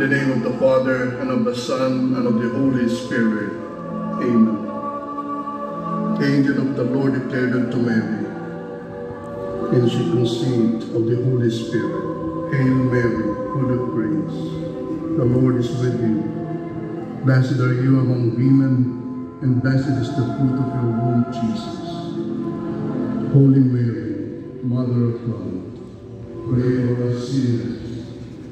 Father, and of the Son, and of the Holy Spirit. Amen. The angel of the Lord declared unto Mary, and she conceived of the Holy Spirit. Hail Mary, full of grace. The Lord is with you. Blessed are you among women, and blessed is the fruit of your womb, Jesus. Holy Mary, Mother of God, pray for us sinners,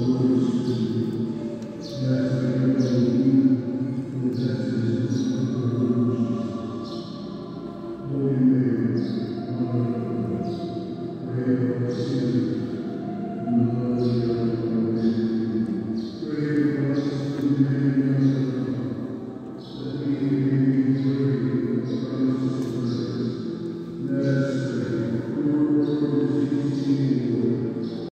Lord is